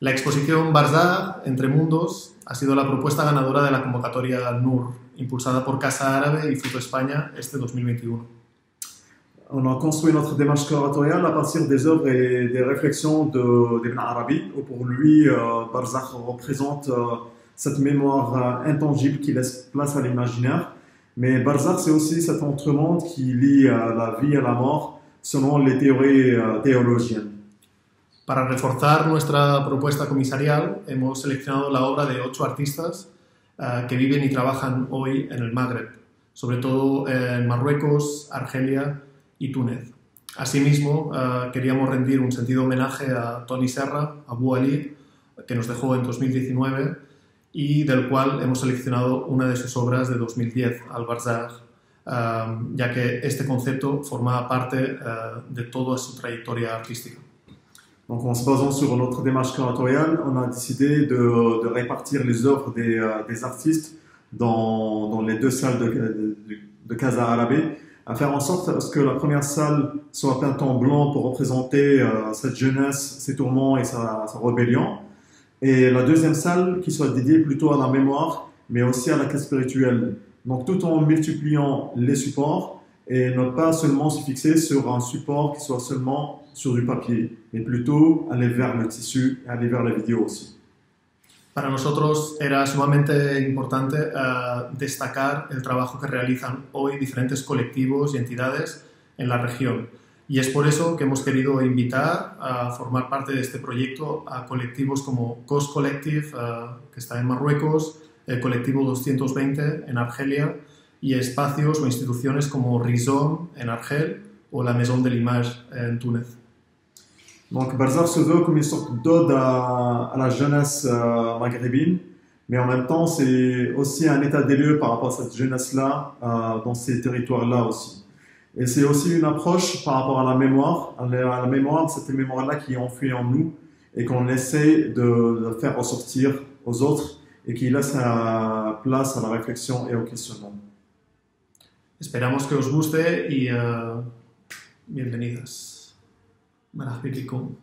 La exposición Barzar, Entre Mundos, ha sido la propuesta ganadora de la convocatoria NUR, impulsada por Casa Árabe y Fruto España este 2021. On a construit notre démarche curatoriale à partir des œuvres et des réflexions d'Ibn Arabi. Pour lui, euh, représente euh, cette mémoire euh, intangible qui laisse place à l'imaginaire. Mais Barzakh, c'est aussi cet entremonde qui lie la vie et la mort selon les théories théologiennes. Para reforzar nuestra propuesta comisarial, hemos seleccionado la obra de ocho artistas uh, que viven y trabajan hoy en el Magreb, sobre todo en Marruecos, Argelia y Túnez. Asimismo, uh, queríamos rendir un sentido homenaje a Tony Serra, a Ali, que nos dejó en 2019 y del cual hemos seleccionado una de sus obras de 2010, Al-Barzakh, uh, ya que este concepto formaba parte de toda su trayectoria artística. Donc en se basant sur notre démarche curatoriale, on a décidé de, de répartir les œuvres des, euh, des artistes dans, dans, les deux salles de, de, de Casa Arabe, à faire en sorte que la première salle soit peinte en blanc pour représenter euh, cette jeunesse, ses tourments et sa, sa, rébellion, et la deuxième salle qui soit dédiée plutôt à la mémoire, mais aussi à la quête spirituelle. Donc tout en multipliant les supports, et ne pas seulement se fixer sur un support qui soit seulement sur du papier, mais plutôt aller vers le tissu et aller vers la vidéo aussi. Para nosotros era sumamente importante uh, destacar el trabajo que realizan hoy diferentes colectivos y entidades en la región. Y es por eso que hemos querido invitar a formar parte de este proyecto a colectivos como COS Collective, uh, que está en Marruecos, el colectivo 220 en Argelia, y espacios o instituciones como Rhizome en Argel o la Maison de l'Image en Túnez. Donc Barzakh se veut comme une sorte d'ode à, à, la jeunesse euh, maghrébine, mais en même temps c'est aussi un état des lieux par rapport à cette jeunesse-là euh, dans ces territoires-là aussi. Et c'est aussi une approche par rapport à la mémoire, à la, mémoire, cette mémoire-là qui est enfouie en nous et qu'on essaie de, faire ressortir aux autres et qui laisse la place à la réflexion et au questionnement. Esperamos que os guste y uh, bienvenidas. Marahbitikum.